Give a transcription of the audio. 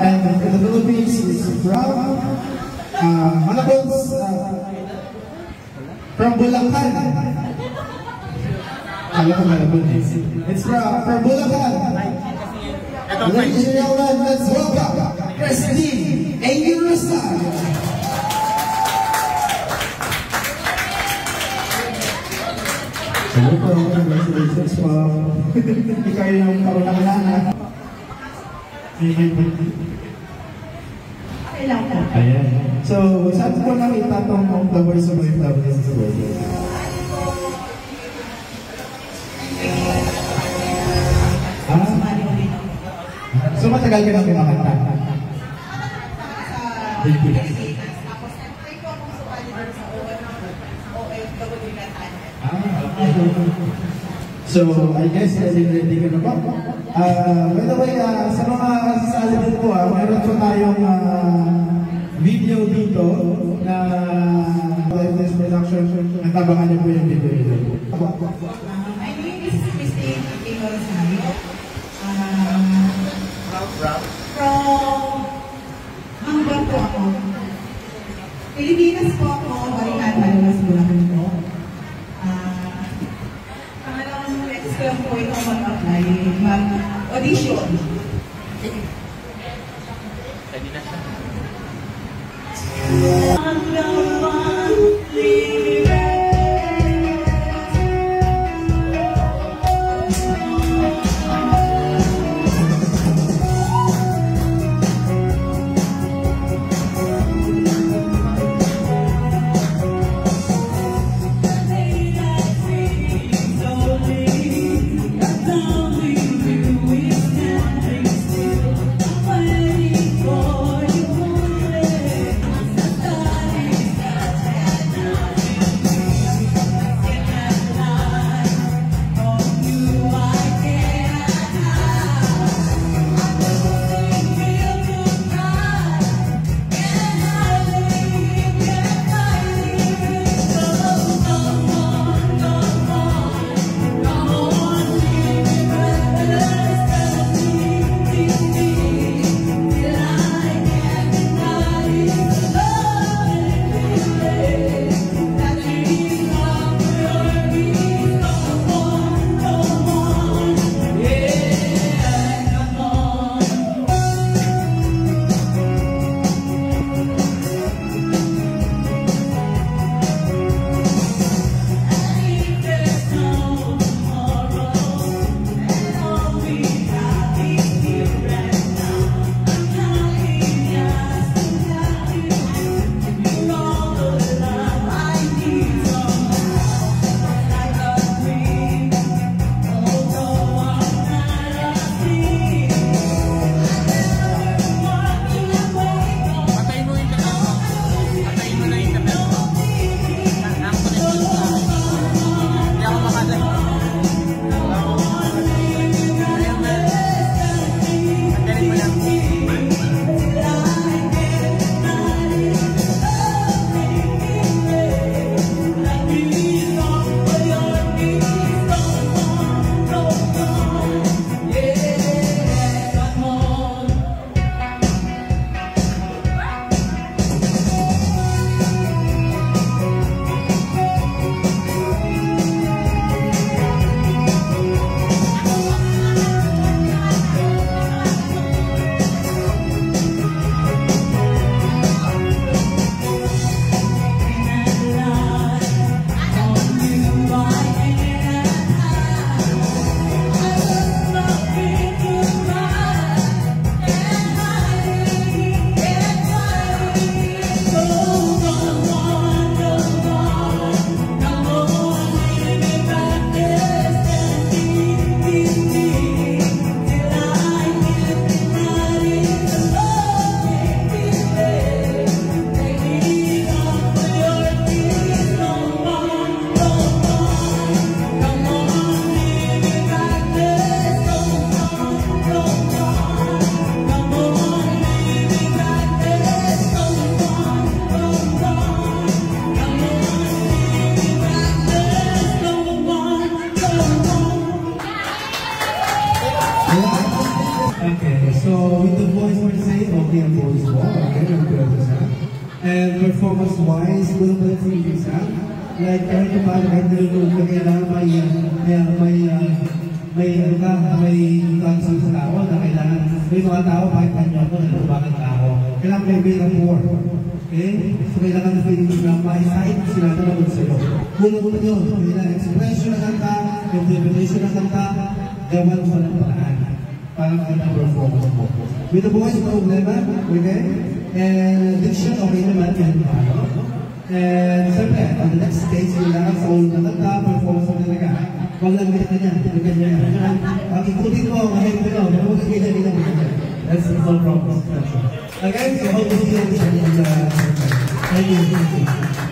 and in the Philippines is from uh, Honorables uh, from Bulacan. Ko malabon. It's from, from Bulacan. Ladies and gentlemen, let's welcome Christine Ayurusan. Hello po, congratulations po. Hindi kayo yung lang po. Ayan. So, saan po nakita tong The Voice of My Family sa Sweden? Ah, so matagal ka na kumakanta? Tapos nag-try ko akong So, I guess ready ready ka na ba? Uh, by the way, uh, sa mga sasali din po, uh, mayroon po tayong uh, video dito na live test production. Natabangan niyo po yung video dito. Um, my name is Christine Rosario. Um, from Hanggang po ako. Pilipinas po ako, Balikan, Malolos, Bulacan tradisyon. Pwede na siya. Okay, so with the voice per se, only ang okay, ang. And performance-wise, kung ba singing siya, like kahit pa kahit nalulog kailangan may, may, may, may, ano ka, may tanso sa tao na kailangan, may mga tao kahit panyo ko, ano bakit tao. Kailangan may may rapport. Okay? So kailangan na pwede na maisahit sila na naman sa'yo. Gulo-gulo yun. Kailangan expression ng kanta, ng kanta, mo ng paraan. Para maganda performance mo. With the no problema, okay? And diction, okay naman, paano. And siyempre, on the next stage, kailangan sa ulo ng kanta, performance mo talaga. Huwag lang kita niya, talaga niya. Ang ikutin mo, ang head mo, huwag kaya niya niya. That's the whole problem. Okay, so hope to see you in the Thank you.